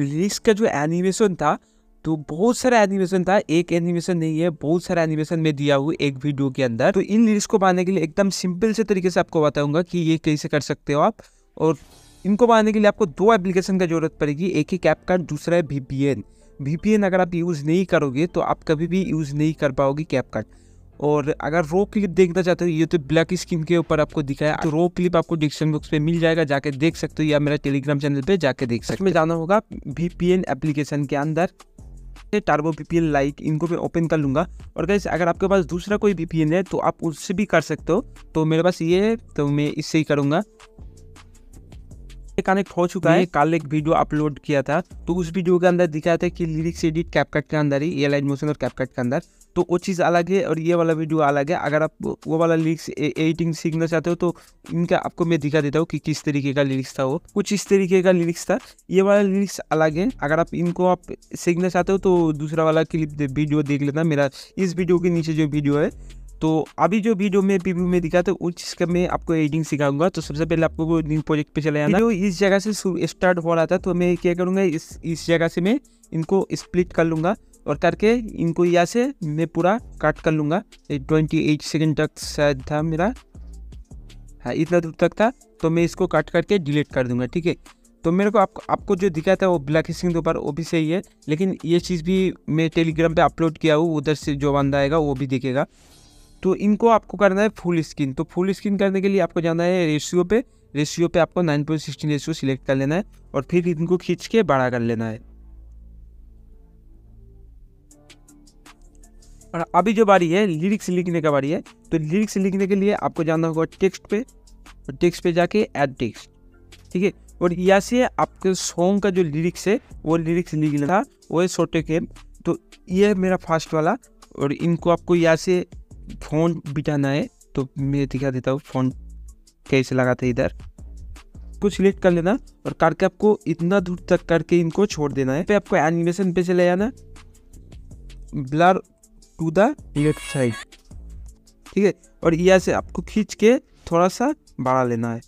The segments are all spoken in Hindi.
लिरिक्स का जो एनिमेशन था तो बहुत सारा एनिमेशन था। एक एनिमेशन नहीं है, बहुत सारा एनिमेशन में दिया हुआ एक वीडियो के अंदर। तो इन लिरिक्स को बनाने के लिए एकदम सिंपल से तरीके से आपको बताऊँगा कि ये कैसे कर सकते हो आप। और इनको बनाने के लिए आपको दो एप्लीकेशन का ज़रूरत पड़ेगी, एक ही कैप कार्ड दूसरा है वी वी अगर आप यूज़ नहीं करोगे तो आप कभी भी यूज़ नहीं कर पाओगे कैप कार्ड और अगर रो क्लिप देखना चाहते हो, ये तो ब्लैक स्क्रीन के ऊपर आपको दिखाया तो रो क्लिप आपको डिस्क्रिप्शन बॉक्स पे मिल जाएगा, जाके देख सकते हो या मेरा टेलीग्राम चैनल पे जाके देख सकते हो। मैं जाना होगा वी एप्लीकेशन के अंदर। टार्बो वी लाइक इनको मैं ओपन कर लूँगा। और कैसे अगर आपके पास दूसरा कोई वीपीएन है तो आप उससे भी कर सकते हो। तो मेरे पास ये है तो मैं इससे ही करूँगा। कनेक्ट हो चुका है। कल एक वीडियो अपलोड किया था। तो उस वीडियो के अंदर दिखाया था कि लिरिक्स एडिट कैपकट के अंदर ही ये लाइट मोशन और कैपकट के अंदर। तो वो चीज़ अलग है और ये वाला वीडियो अलग है। अगर आप वो वाला लिरिक्स एडिटिंग सीखना चाहते हो तो इनका आपको मैं दिखा देता हूँ कि किस तरीके का लिरिक्स था वो। कुछ इस तरीके का लिरिक्स था। ये वाला लिरिक्स अलग है। अगर आप इनको आप सीखना चाहते हो तो दूसरा वाला क्लिप वीडियो देख लेना। मेरा इस वीडियो के नीचे जो वीडियो है तो अभी जो वीडियो में प्रीव्यू में दिखा था उस चीज़ का मैं आपको एडिटिंग सिखाऊँगा। तो सबसे पहले आपको वो न्यू प्रोजेक्ट पे चले जाना जो इस जगह से स्टार्ट हो रहा था तो मैं क्या करूँगा इस इस जगह से मैं इनको स्प्लिट कर लूँगा और करके इनको यहाँ से मैं पूरा काट कर लूँगा। ट्वेंटी एट सेकेंड तक शायद था मेरा। हाँ इतना दूर तक था तो मैं इसको काट करके डिलीट कर दूँगा ठीक है? तो मेरे को आपको आपको जो दिखा था वो ब्लैक स्क्रीन के ऊपर वो भी सही है लेकिन ये चीज़ भी मैं टेलीग्राम पे अपलोड किया हूँ उधर से जो बंदा आएगा वो भी देखेगा। तो इनको आपको करना है फुल स्क्रीन तो फुल स्क्रीन करने के लिए आपको जाना है रेशियो पे. रेशियो पे आपको nine point sixteen ratio select कर लेना है और फिर इनको खींच के बड़ा कर लेना है। और अभी जो बारी है लिरिक्स लिखने का बारी है तो लिरिक्स लिखने के लिए आपको जाना होगा टेक्स्ट पे और टेक्स्ट पे जाके एड टेक्स्ट ठीक है? और यहाँ से आपके सॉन्ग का जो लिरिक्स है, वो लिरिक्स लिख लेना, वो है छोटे के. तो ये मेरा फ़र्स्ट वाला और इनको आपको यहाँ से फ़ोन बिठाना है तो मैं दिखा देता हूँ फ़ोन कैसे लगाते इधर। को सिलेक्ट कर लेना और करके आपको इतना दूर तक करके इनको छोड़ देना है। पे आपको एनिमेशन पे चले जाना। ब्लर टू द साइड ठीक है? और यहाँ से आपको खींच के थोड़ा सा बढ़ा लेना है।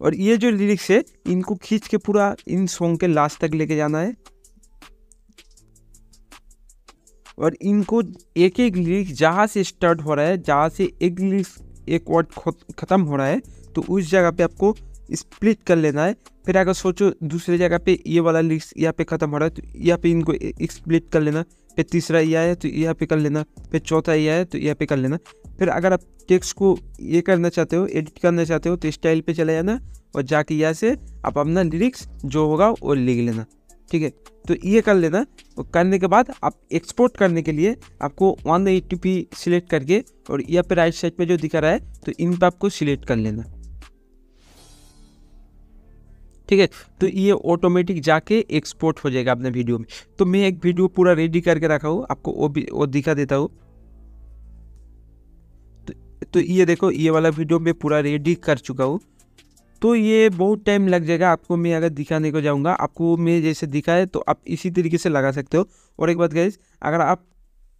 और ये जो लिरिक्स है, इनको खींच के पूरा इन सॉन्ग के लास्ट तक लेके जाना है। और इनको एक एक लिरिक्स जहाँ से स्टार्ट हो रहा है, जहाँ से एक लिरिक्स एक वर्ड ख़त्म हो रहा है तो उस जगह पे आपको स्प्लिट कर लेना है। फिर अगर सोचो दूसरे जगह पे ये वाला लिरिक्स यहाँ पे ख़त्म हो रहा है तो यहाँ पे इनको स्प्लिट कर लेना। फिर तीसरा ये आया तो यहाँ पे कर लेना। फिर चौथा ये आया तो यहाँ पे कर लेना। फिर अगर आप टेक्स्ट को ये करना चाहते हो एडिट करना चाहते हो तो स्टाइल पे चले जाना और जाके यहाँ से आप अपना लिरिक्स जो होगा वो लिख लेना। ठीक है? तो ये कर लेना। और करने के बाद आप एक्सपोर्ट करने के लिए आपको वन एट्टी पी सिलेक्ट करके और यहाँ पे राइट साइड पे जो दिखा रहा है तो इन पर आपको सिलेक्ट कर लेना। ठीक है? तो ये ऑटोमेटिक जाके एक्सपोर्ट हो जाएगा अपने वीडियो में। तो मैं एक वीडियो पूरा रेडी करके रखा हूँ आपको वो भी वो दिखा देता हूँ। तो, तो ये देखो ये वाला वीडियो मैं पूरा रेडी कर चुका हूँ। तो ये बहुत टाइम लग जाएगा आपको मैं अगर दिखाने को जाऊँगा, आपको मैं जैसे दिखाए तो आप इसी तरीके से लगा सकते हो। और एक बात गैस अगर आप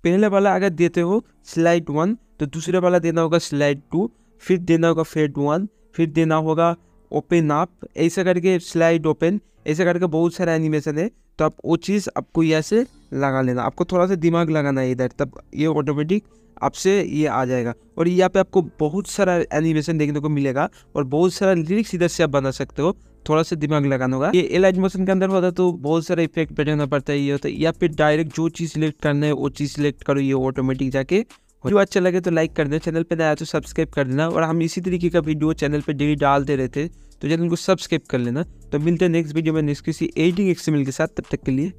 पहले वाला अगर देते हो स्लाइड वन तो दूसरे वाला देना होगा स्लाइड टू फिर देना होगा फेड वन फिर देना होगा ओपन आप ऐसा करके स्लाइड ओपन ऐसा करके बहुत सारा एनिमेशन है तो आप वो चीज़ आपको यहाँ से लगा लेना। आपको थोड़ा सा दिमाग लगाना है इधर, तब ये ऑटोमेटिक आपसे ये आ जाएगा। और यहाँ पे आपको बहुत सारा एनिमेशन देखने को मिलेगा और बहुत सारा लिरिक्स इधर से आप बना सकते हो। थोड़ा सा दिमाग लगाना होगा। ये एल मोशन के अंदर होता है तो बहुत सारा इफ़ेक्ट बैठाना पड़ता है। ये होता है या फिर डायरेक्ट जो चीज़ सिलेक्ट करना है, वो चीज़ सिलेक्ट करो, ये ऑटोमेटिक जाके। जो अच्छा लगे तो लाइक कर देना। चैनल पे नया तो सब्सक्राइब कर देना। और हम इसी तरीके का वीडियो चैनल पे डेली डालते रहते तो चैनल को सब्सक्राइब कर लेना। तो मिलते हैं नेक्स्ट वीडियो में। नेक्स्ट किसी एडिटिंग एक्सएमएल के साथ, तब तक के लिए।